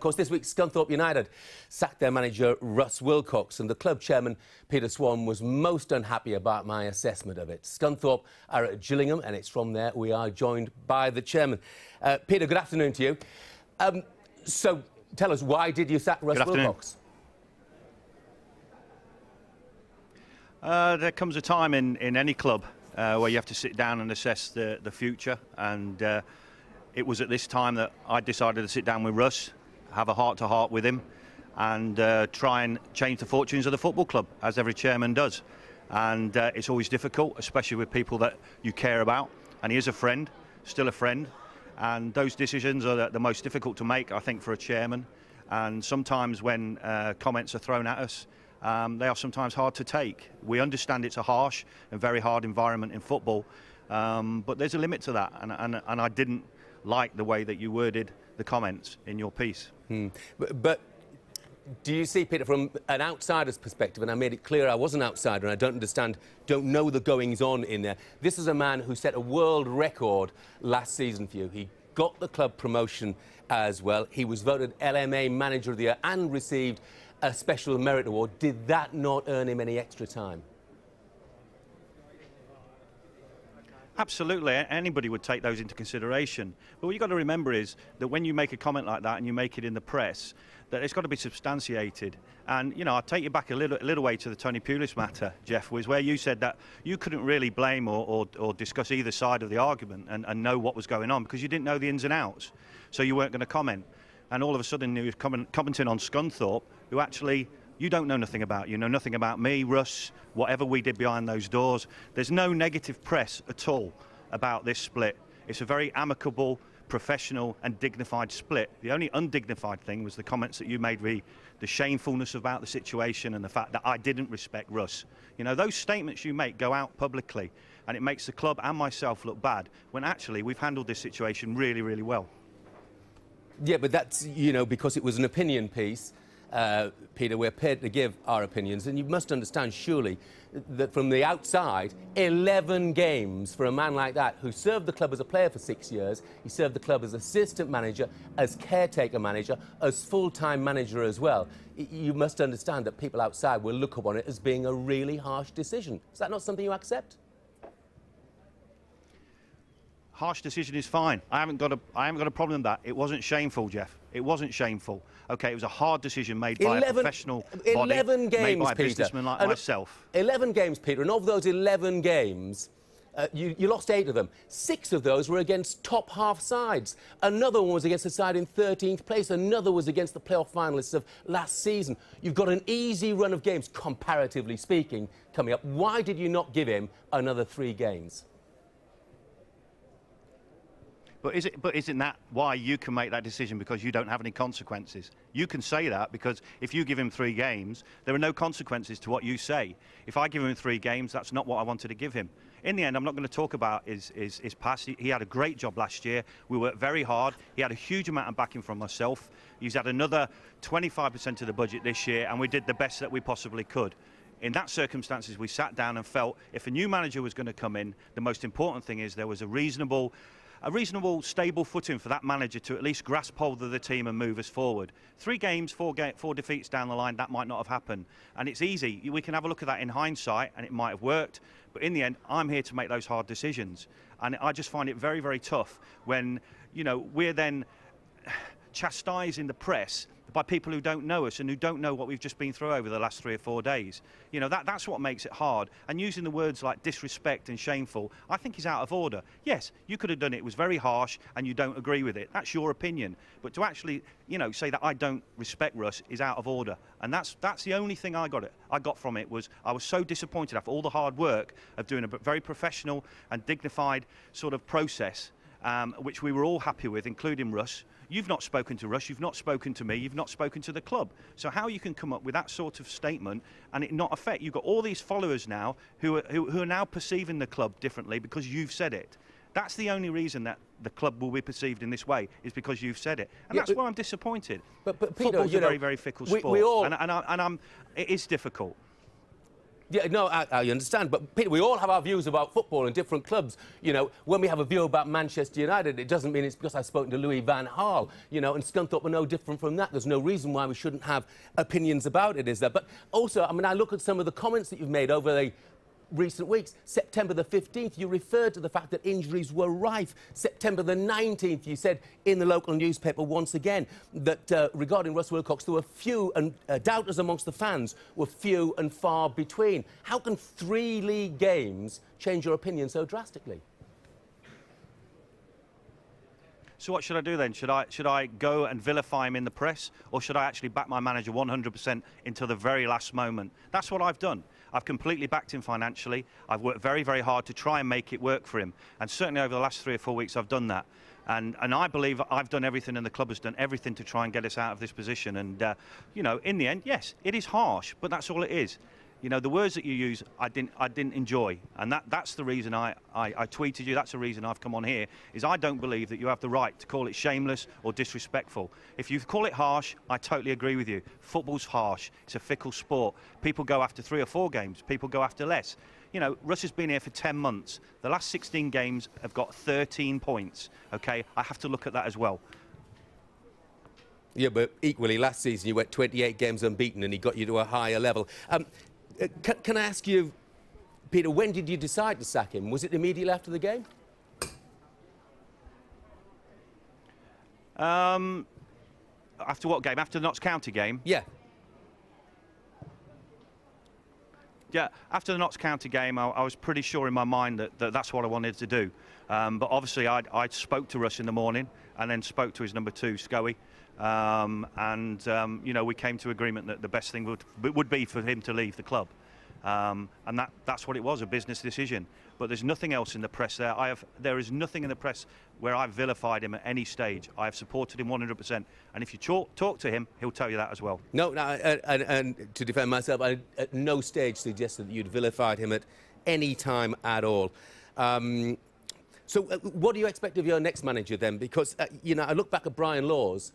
Of course, this week Scunthorpe United sacked their manager Russ Wilcox, and the club chairman Peter Swann was most unhappy about my assessment of it. Scunthorpe are at Gillingham, and it's from there we are joined by the chairman. Uh, Peter, good afternoon to you. Um, so, tell us, why did you sack Russ Wilcox? Uh, there comes a time in, in any club uh, where you have to sit down and assess the, the future, and uh, it was at this time that I decided to sit down with Russ have a heart to heart with him and uh, try and change the fortunes of the football club, as every chairman does. And uh, it's always difficult, especially with people that you care about. And he is a friend, still a friend. And those decisions are the, most difficult to make, I think, for a chairman. And sometimes when uh, comments are thrown at us, um, they are sometimes hard to take. We understand it's a harsh and very hard environment in football, um, but there's a limit to that. And, and, and I didn't like the way that you worded the comments in your piece. Hmm. But, but do you see, Peter, from an outsider's perspective, and I made it clear I was an outsider and I don't understand, don't know the goings on in there. This is a man who set a world record last season for you. He got the club promotion as well. He was voted LMA Manager of the Year and received a Special Merit Award. Did that not earn him any extra time? Absolutely, anybody would take those into consideration. But what you've got to remember is that when you make a comment like that and you make it in the press, that it's got to be substantiated. And, you know, I'll take you back a little, a little way to the Tony Pulis matter, Jeff, was where you said that you couldn't really blame or, or, or discuss either side of the argument and, and, know what was going on because you didn't know the ins and outs. So you weren't going to comment. And all of a sudden you were comment, commenting on Scunthorpe, who actually you don't know nothing about. You know nothing about me, Russ, whatever we did behind those doors. There's no negative press at all about this split. It's a very amicable, professional and dignified split. The only undignified thing was the comments that you made, the, the shamefulness about the situation and the fact that I didn't respect Russ. You know, those statements you make go out publicly and it makes the club and myself look bad when actually we've handled this situation really, really well. Yeah, but that's, you know, because it was an opinion piece uh, Peter, we're paid to give our opinions, and you must understand, surely, that from the outside, 11 games for a man like that, who served the club as a player for six years, he served the club as assistant manager, as caretaker manager, as full-time manager as well. You must understand that people outside will look upon it as being a really harsh decision. Is that not something you accept? harsh decision is fine. I haven't got a I haven't got a problem with that. It wasn't shameful, Jeff. It wasn't shameful. Okay, it was a hard decision made by 11, a professional 11 body, games, made by a Peter. businessman like and myself. 11 games, Peter, and of those 11 games, uh, you, you, lost eight of them. Six of those were against top half sides. Another one was against a side in 13th place. Another was against the playoff finalists of last season. You've got an easy run of games, comparatively speaking, coming up. Why did you not give him another three games? But, is it, but isn't that why you can make that decision because you don't have any consequences? You can say that because if you give him three games, there are no consequences to what you say. If I give him three games, that's not what I wanted to give him. In the end, I'm not going to talk about his, his, his past. He, he had a great job last year. We worked very hard. He had a huge amount of backing from myself. He's had another 25% of the budget this year, and we did the best that we possibly could in that circumstances, we sat down and felt if a new manager was going to come in, the most important thing is there was a reasonable a reasonable, stable footing for that manager to at least grasp hold of the team and move us forward. Three games, four, ga four defeats down the line, that might not have happened. And it's easy. We can have a look at that in hindsight, and it might have worked. But in the end, I'm here to make those hard decisions. And I just find it very, very tough when, you know, we're then chastising the press by people who don't know us and who don't know what we've just been through over the last three or four days. You know, that, that's what makes it hard. And using the words like disrespect and shameful, I think is out of order. Yes, you could have done it. It was very harsh and you don't agree with it. That's your opinion. But to actually, you know, say that I don't respect Russ is out of order. And that's, that's the only thing I got, it, I got from it was I was so disappointed after all the hard work of doing a very professional and dignified sort of process um, which we were all happy with, including Russ. You've not spoken to Russ, you've not spoken to me, you've not spoken to the club. So how you can come up with that sort of statement and it not affect? You've got all these followers now who are, who, who are now perceiving the club differently because you've said it. That's the only reason that the club will be perceived in this way is because you've said it, and yeah, that's why I'm disappointed. But, but Peter, Football's a know, very, very fickle sport, we, we all... and, and, I, and I'm, it is difficult. Yeah, no, I, I, understand. But, Peter, we all have our views about football and different clubs. You know, when we have a view about Manchester United, it doesn't mean it's because I've spoken to Louis Van Gaal. You know, and Scunthorpe are no different from that. There's no reason why we shouldn't have opinions about it, is there? But also, I mean, I look at some of the comments that you've made over the recent weeks. September the 15th, you referred to the fact that injuries were rife. September the 19th, you said in the local newspaper once again that uh, regarding Russ Wilcox, there were few and uh, doubters amongst the fans were few and far between. How can three league games change your opinion so drastically? So what should I do then? Should I should I go and vilify him in the press, or should I actually back my manager 100% until the very last moment? That's what I've done. I've completely backed him financially. I've worked very, very hard to try and make it work for him. And certainly over the last three or four weeks, I've done that. And, and I believe I've done everything and the club has done everything to try and get us out of this position. And, uh, you know, in the end, yes, it is harsh, but that's all it is you know, the words that you use, I didn't, I didn't enjoy. And that, that's the reason I, I, I, tweeted you. That's the reason I've come on here, is I don't believe that you have the right to call it shameless or disrespectful. If you call it harsh, I totally agree with you. Football's harsh. It's a fickle sport. People go after three or four games. People go after less. You know, Russ has been here for 10 months. The last 16 games have got 13 points. Okay, I have to look at that as well. Yeah, but equally, last season you went 28 games unbeaten and he got you to a higher level. Um, can, can I ask you, Peter, when did you decide to sack him? Was it immediately after the game? Um, after what game? After the Notts County game? Yeah. Yeah, after the Notts County game, I, I, was pretty sure in my mind that, that that's what I wanted to do. Um, but obviously, I, I spoke to Russ in the morning and then spoke to his number two, Scoey. Um, and um, you know we came to agreement that the best thing would would be for him to leave the club, um, and that that's what it was a business decision. But there's nothing else in the press there. I have there is nothing in the press where I've vilified him at any stage. I have supported him 100%, and if you talk, talk to him, he'll tell you that as well. No, no, and, and to defend myself, I at no stage suggested that you'd vilified him at any time at all. Um, so, uh, what do you expect of your next manager then? Because uh, you know, I look back at Brian Laws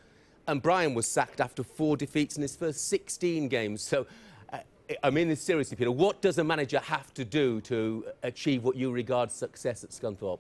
and Brian was sacked after four defeats in his first 16 games. So, uh, I mean this seriously, Peter. What does a manager have to do to achieve what you regard success at Scunthorpe?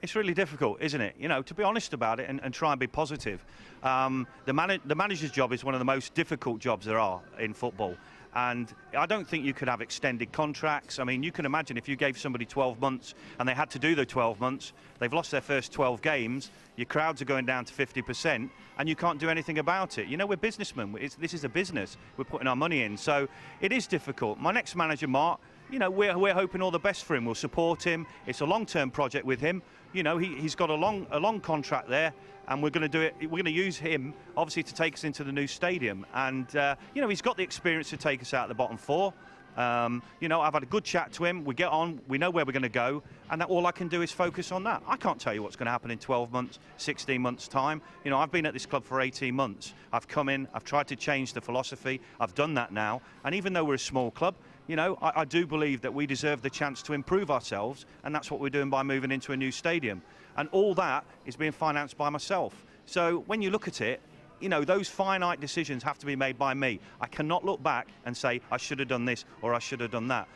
It's really difficult, isn't it? You know, to be honest about it and, and try and be positive. Um, the, man the manager's job is one of the most difficult jobs there are in football. And I don't think you could have extended contracts. I mean, you can imagine if you gave somebody 12 months and they had to do the 12 months, they've lost their first 12 games, your crowds are going down to 50%, and you can't do anything about it. You know, we're businessmen. It's, this is a business. We're putting our money in. So it is difficult. My next manager, Mark, you know, we're, we're hoping all the best for him. We'll support him. It's a long-term project with him. You know, he, he's got a long, a long contract there and we're going to do it. We're going to use him, obviously, to take us into the new stadium. And uh, you know, he's got the experience to take us out of the bottom four. Um, you know, I've had a good chat to him. We get on. We know where we're going to go, and that all I can do is focus on that. I can't tell you what's going to happen in 12 months, 16 months' time. You know, I've been at this club for 18 months. I've come in. I've tried to change the philosophy. I've done that now. And even though we're a small club, you know, I, I do believe that we deserve the chance to improve ourselves, and that's what we're doing by moving into a new stadium. And all that is being financed by myself. So when you look at it, you know, those finite decisions have to be made by me. I cannot look back and say, I should have done this or I should have done that.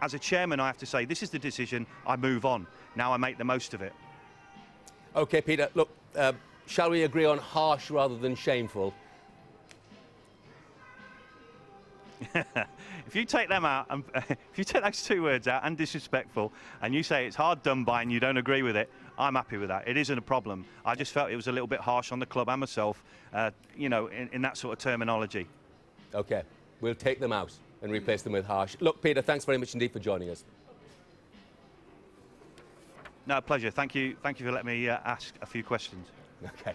As a chairman, I have to say, this is the decision, I move on. Now I make the most of it. OK, Peter, look, uh, shall we agree on harsh rather than shameful? if you take them out, and, if you take those two words out and disrespectful, and you say it's hard done by and you don't agree with it, I'm happy with that. It isn't a problem. I just felt it was a little bit harsh on the club and myself, uh, you know, in, in that sort of terminology. OK, we'll take them out and replace them with harsh. Look, Peter, thanks very much indeed for joining us. No, pleasure. Thank you. Thank you for letting me uh, ask a few questions. OK.